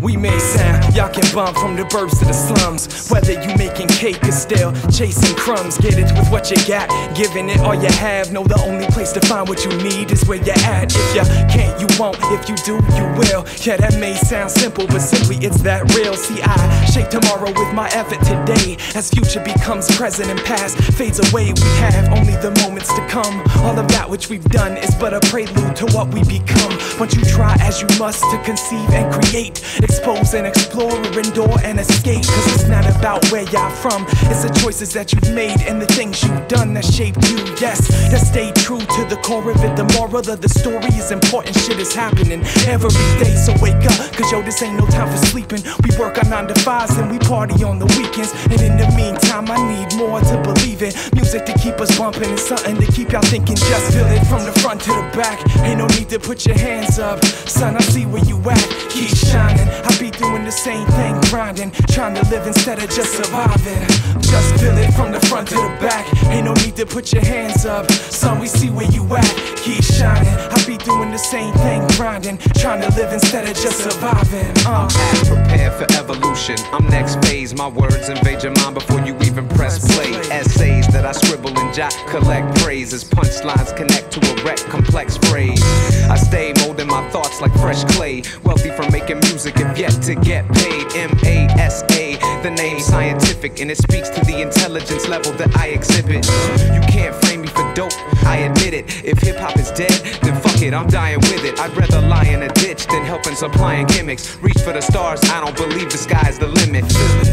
We make sound, y'all can bump from the burbs to the slums. Whether you making cake or still chasing crumbs, get it with what you got. Giving it all you have. Know the only place to find what you need is where you're at. If you can't, you won't. If you do, you will. Yeah, that may sound simple, but simply it's that real. See, I shape tomorrow with my effort today. As future becomes present and past fades away, we have only the moments to come. All of that which we've done is but a prelude to what we become. Once you try as you must to conceive and create, expose and explore, endure and escape. Cause it's not about where y'all from, it's the choices that you've made and the things you've done that shaped you. Yes, that stay true to the core of it. The moral of the story is important, shit is happening every day. So wake up, cause yo, this ain't no time for sleeping. We work on nine to fives and we party on the weekends. And in the meantime, I need more to believe in. Music to keep us bumping and something to keep y'all thinking. Just feel it from the front to the back. Ain't no need to put your hands up. Son, I see where you at. Keep shining. I be doing the same thing, grinding. Trying to live instead of just surviving. Just feel it from the front to the back. Ain't no need to put your hands up. Son, we see where you at. Keep shining. I be doing the same thing, grinding. Trying to live instead of just surviving. Uh. Prepare for evolution. I'm next phase. My words invade your mind before you even press play. Essays that I scribble and jot, collect praises. Punchlines connect to a wreck, complex stay molding my thoughts like fresh clay. Wealthy from making music, if yet to get paid. M A S A, the name scientific, and it speaks to the intelligence level that I exhibit. You can't frame me for dope, I admit it. If hip hop is dead, then fuck it, I'm dying with it. I'd rather lie in a ditch than helping supplying gimmicks. Reach for the stars, I don't believe the sky's the limit.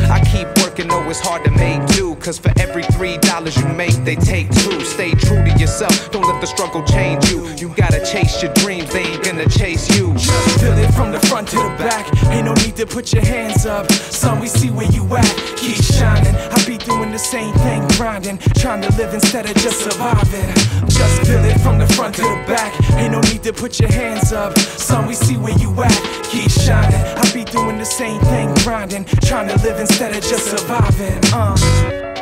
I keep working, though it's hard to make do. Cause for every three dollars you make, they take two. Stay true to yourself, don't let the struggle change you. You gotta chase your dreams, they gonna chase you. Just feel it from the front to the back. Ain't no need to put your hands up. Son, we see where you at. Keep shining. I be doing the same thing, grinding. Trying to live instead of just surviving. Just feel it from the front to the back. Ain't no need to put your hands up. Son, we see where you at. Keep shining. I be doing the same thing, grinding. Trying to live instead of just surviving. Uh.